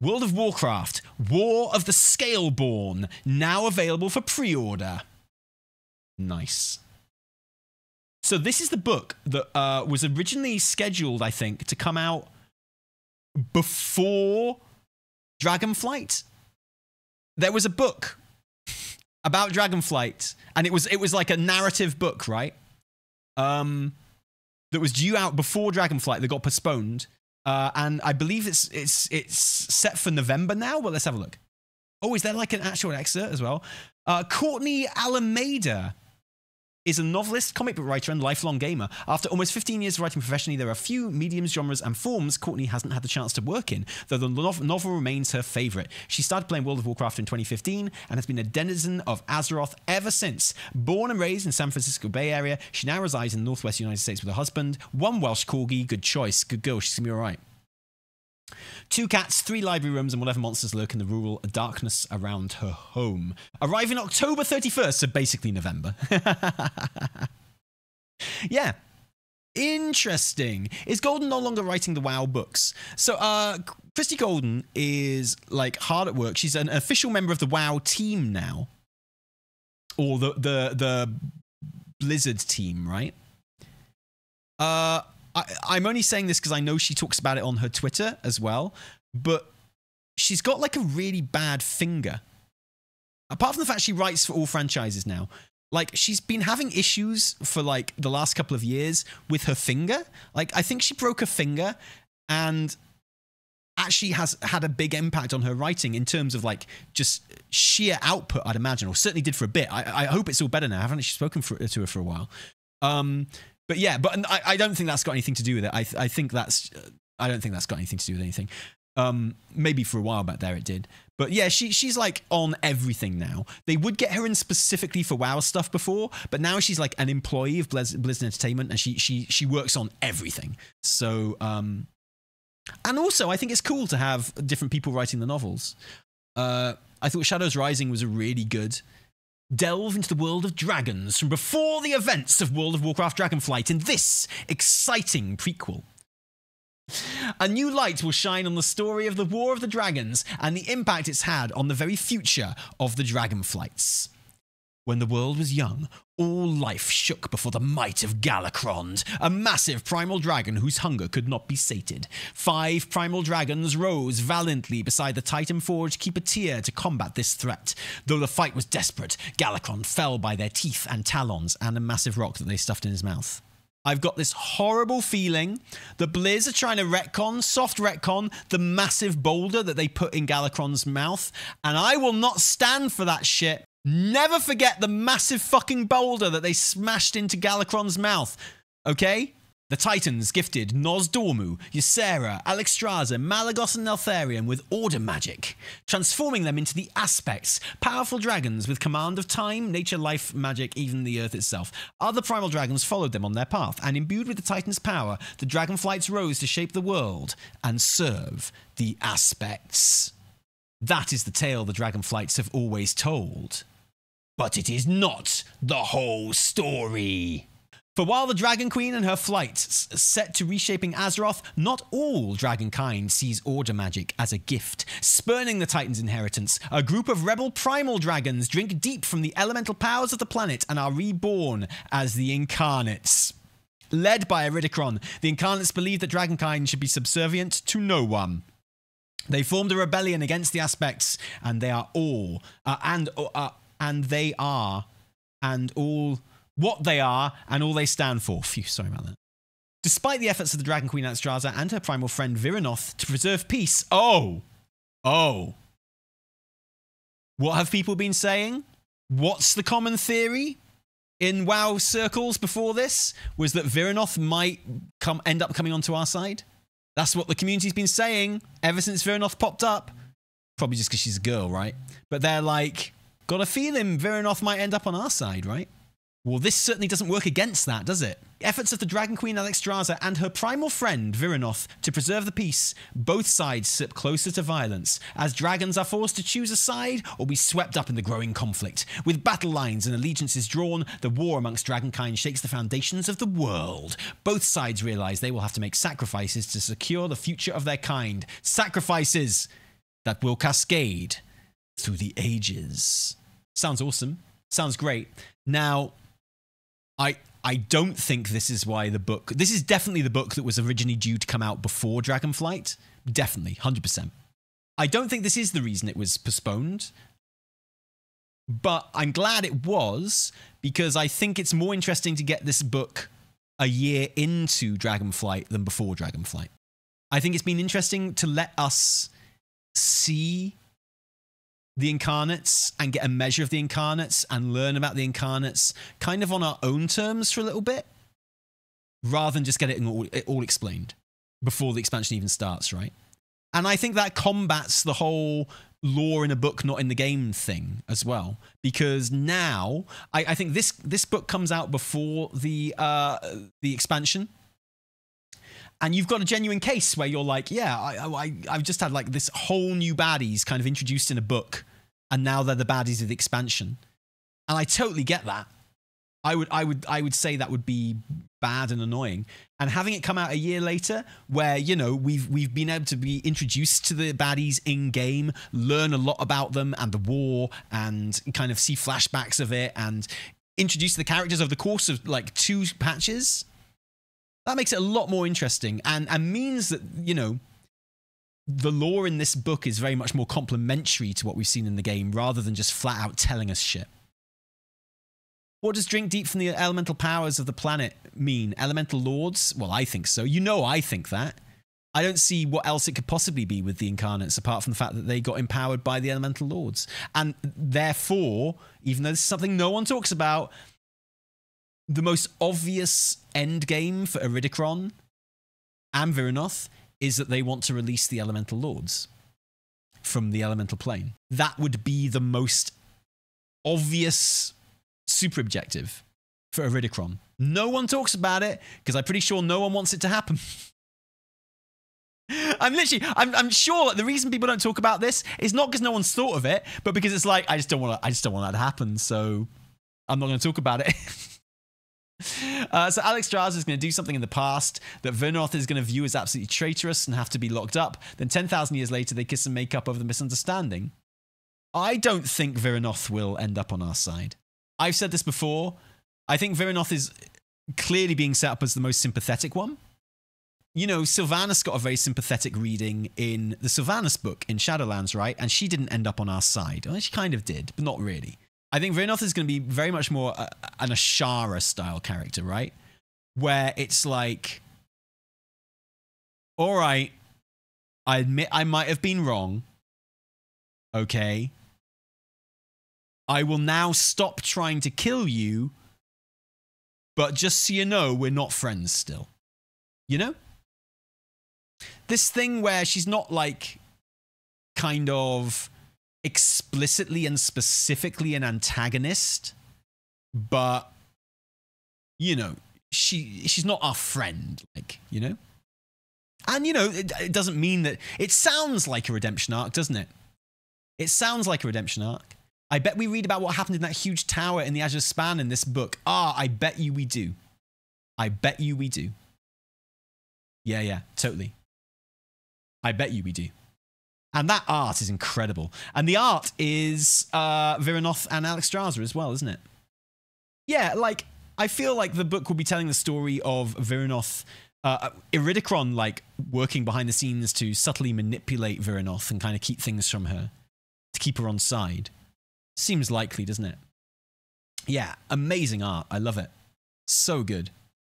World of Warcraft War of the Scaleborn, now available for pre order. Nice. So, this is the book that uh, was originally scheduled, I think, to come out before Dragonflight. There was a book about Dragonflight, and it was it was like a narrative book, right? Um, that was due out before Dragonflight that got postponed, uh, and I believe it's it's it's set for November now. Well, let's have a look. Oh, is there like an actual excerpt as well? Uh, Courtney Alameda is a novelist, comic book writer, and lifelong gamer. After almost 15 years of writing professionally, there are few mediums, genres, and forms Courtney hasn't had the chance to work in, though the novel remains her favorite. She started playing World of Warcraft in 2015 and has been a denizen of Azeroth ever since. Born and raised in San Francisco Bay Area, she now resides in the northwest United States with her husband, one Welsh corgi. Good choice, good girl. She's gonna be all right. Two cats, three library rooms, and whatever monsters lurk in the rural darkness around her home. Arriving October 31st, so basically November. yeah. Interesting. Is Golden no longer writing the WoW books? So, uh, Christie Golden is like hard at work. She's an official member of the WoW team now, or the the the Blizzard team, right? Uh, I, am only saying this because I know she talks about it on her Twitter as well, but she's got like a really bad finger. Apart from the fact she writes for all franchises now, like she's been having issues for like the last couple of years with her finger. Like I think she broke her finger and actually has had a big impact on her writing in terms of like just sheer output, I'd imagine, or certainly did for a bit. I, I hope it's all better now. I haven't actually spoken for, to her for a while. Um, but yeah, but I, I don't think that's got anything to do with it. I, I think that's, I don't think that's got anything to do with anything. Um, maybe for a while back there it did. But yeah, she she's like on everything now. They would get her in specifically for WoW stuff before, but now she's like an employee of Blizz, Blizzard Entertainment, and she she she works on everything. So um, and also I think it's cool to have different people writing the novels. Uh, I thought Shadows Rising was a really good delve into the world of dragons from before the events of World of Warcraft Dragonflight in this exciting prequel. A new light will shine on the story of the War of the Dragons and the impact it's had on the very future of the Dragonflights. When the world was young, all life shook before the might of Galakrond, a massive primal dragon whose hunger could not be sated. Five primal dragons rose valiantly beside the Titan Forge Keeper to combat this threat. Though the fight was desperate, Galakrond fell by their teeth and talons and a massive rock that they stuffed in his mouth. I've got this horrible feeling that Blizz are trying to retcon, soft retcon, the massive boulder that they put in Galakrond's mouth, and I will not stand for that shit. Never forget the massive fucking boulder that they smashed into Galakrond's mouth. Okay? The Titans gifted Nozdormu, Ysera, Alexstrasza, Malygos, and Neltharion with Order magic, transforming them into the aspects, powerful dragons with command of time, nature, life, magic, even the earth itself. Other primal dragons followed them on their path, and imbued with the Titans' power, the dragonflights rose to shape the world and serve the aspects. That is the tale the dragonflights have always told. But it is not the whole story. For while the Dragon Queen and her flight set to reshaping Azeroth, not all dragonkind sees order magic as a gift. Spurning the Titan's inheritance, a group of rebel primal dragons drink deep from the elemental powers of the planet and are reborn as the Incarnates. Led by Iridikron, the Incarnates believe that dragonkind should be subservient to no one. They formed a rebellion against the aspects, and they are all, uh, and uh, and they are, and all what they are, and all they stand for. Phew, sorry about that. Despite the efforts of the Dragon Queen Alexstrasza and her primal friend Vyranoth to preserve peace, oh, oh, what have people been saying? What's the common theory in WoW circles before this? Was that Vyranoth might come end up coming onto our side? That's what the community's been saying ever since Vyranoth popped up. Probably just because she's a girl, right? But they're like, got a feeling Vyranoth might end up on our side, right? Well, this certainly doesn't work against that, does it? Efforts of the Dragon Queen Alexstrasza and her primal friend Vyranoth to preserve the peace, both sides slip closer to violence, as dragons are forced to choose a side or be swept up in the growing conflict. With battle lines and allegiances drawn, the war amongst dragonkind shakes the foundations of the world. Both sides realize they will have to make sacrifices to secure the future of their kind. Sacrifices! that will cascade through the ages. Sounds awesome. Sounds great. Now, I I don't think this is why the book. This is definitely the book that was originally due to come out before Dragonflight. Definitely, hundred percent. I don't think this is the reason it was postponed. But I'm glad it was because I think it's more interesting to get this book a year into Dragonflight than before Dragonflight. I think it's been interesting to let us see the incarnates and get a measure of the incarnates and learn about the incarnates kind of on our own terms for a little bit rather than just get it all, it all explained before the expansion even starts, right? And I think that combats the whole lore in a book, not in the game thing as well. Because now I, I think this this book comes out before the uh, the expansion. And you've got a genuine case where you're like, yeah, I, I, I've just had like this whole new baddies kind of introduced in a book, and now they're the baddies of the expansion. And I totally get that. I would, I would, I would say that would be bad and annoying. And having it come out a year later, where you know we've we've been able to be introduced to the baddies in game, learn a lot about them and the war, and kind of see flashbacks of it, and introduce the characters over the course of like two patches. That makes it a lot more interesting, and and means that you know the lore in this book is very much more complementary to what we've seen in the game, rather than just flat out telling us shit. What does drink deep from the elemental powers of the planet mean? Elemental lords? Well, I think so. You know, I think that. I don't see what else it could possibly be with the incarnates apart from the fact that they got empowered by the elemental lords. And therefore, even though this is something no one talks about, the most obvious end game for Iridikron and Vyranoth is that they want to release the elemental lords from the elemental plane. That would be the most obvious super objective for Iridikron. No one talks about it because I'm pretty sure no one wants it to happen. I'm literally, I'm, I'm sure the reason people don't talk about this is not because no one's thought of it, but because it's like I just don't want, I just don't want that to happen. So I'm not going to talk about it. Uh, so Alexstrasza is going to do something in the past that Vyranoth is going to view as absolutely traitorous and have to be locked up. Then 10,000 years later, they kiss and make up over the misunderstanding. I don't think Vyranoth will end up on our side. I've said this before. I think Vyranoth is clearly being set up as the most sympathetic one. You know, Sylvanas got a very sympathetic reading in the Sylvanas book in Shadowlands, right? And she didn't end up on our side. Well, she kind of did, but not really. I think Vyranoth is going to be very much more a, an Azshara style character, right? Where it's like, all right, I admit I might have been wrong. Okay. I will now stop trying to kill you, but just so you know, we're not friends still. You know? This thing where she's not like kind of explicitly and specifically an antagonist, but you know, she she's not our friend, like, you know? And you know, it, it doesn't mean that it sounds like a redemption arc, doesn't it? It sounds like a redemption arc. I bet we read about what happened in that huge tower in the Azure Span in this book. Ah, I bet you we do. I bet you we do. Yeah, yeah, totally. I bet you we do. And that art is incredible. And the art is uh, Vyranoth and Alexstrasza as well, isn't it? Yeah, like, I feel like the book will be telling the story of Vyranoth, uh, Iridikron, like, working behind the scenes to subtly manipulate Vyranoth and kind of keep things from her, to keep her on side. Seems likely, doesn't it? Yeah, amazing art. I love it. So good.